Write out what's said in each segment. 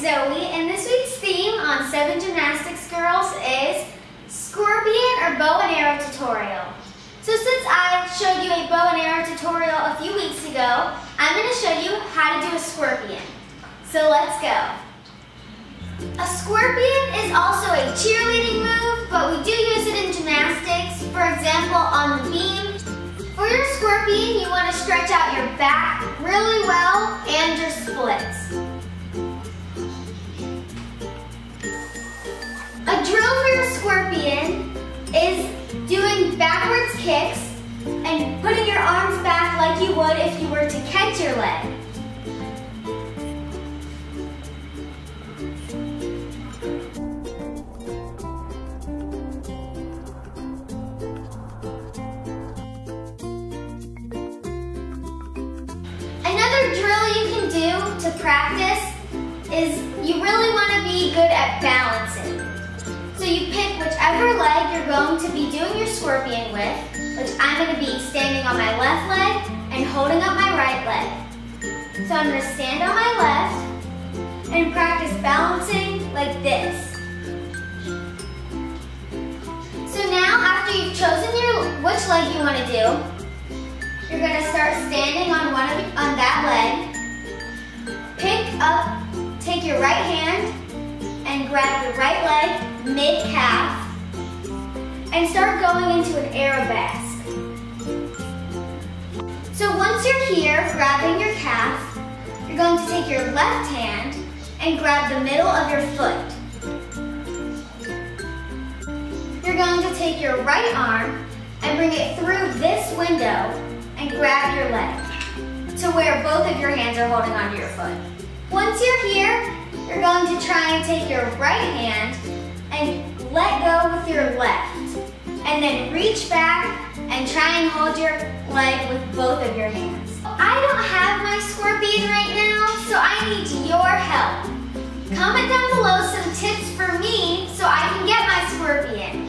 Zoe, and this week's theme on Seven Gymnastics Girls is Scorpion or Bow and Arrow tutorial. So since I showed you a bow and arrow tutorial a few weeks ago, I'm going to show you how to do a scorpion. So let's go. A scorpion is also a cheerleading move, but we do use it in gymnastics. For example, on the beam. For your scorpion, you want to stretch out your back really well and your splits. Scorpion is doing backwards kicks and putting your arms back like you would if you were to catch your leg. Another drill you can do to practice is you really want to be good at balancing. You pick whichever leg you're going to be doing your scorpion with, which I'm going to be standing on my left leg and holding up my right leg. So I'm going to stand on my left and practice balancing like this. So now after you've chosen your which leg you want to do, you're going to start standing on one of, on that leg. Pick up, take your right hand and grab your right leg mid-calf and start going into an arabesque. So once you're here, grabbing your calf, you're going to take your left hand and grab the middle of your foot. You're going to take your right arm and bring it through this window and grab your leg to where both of your hands are holding onto your foot. Once you're here, you're going to try and take your right hand and let go with your left. And then reach back and try and hold your leg with both of your hands. I don't have my scorpion right now, so I need your help. Comment down below some tips for me so I can get my scorpion.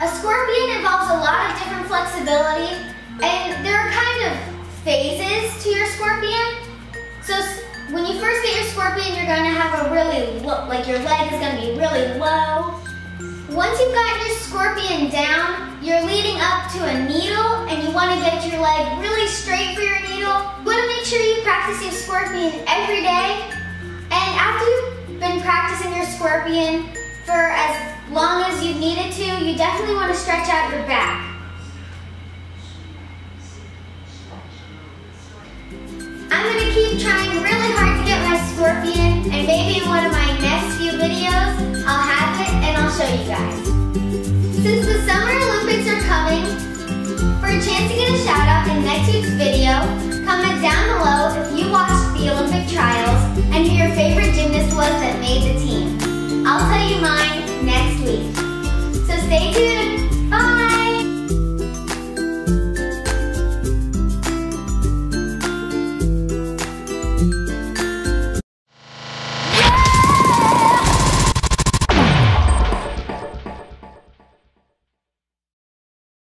A scorpion involves a lot of different flexibility and there are kind of phases to your scorpion. So when you first get your scorpion, you're going to have a really low, like your leg is going to be really low. Once you've got your scorpion down, you're leading up to a needle and you want to get your leg really straight for your needle. You want to make sure you practice your scorpion every day. And after you've been practicing your scorpion you definitely want to stretch out your back. I'm going to keep trying really hard to get my scorpion, and maybe in one of my next few videos, I'll have it and I'll show you guys. Since the Summer Olympics are coming, for a chance to get a shout out in next week's video, comment down below if you watched the Olympic trials and who your favorite gymnast was that made the team. You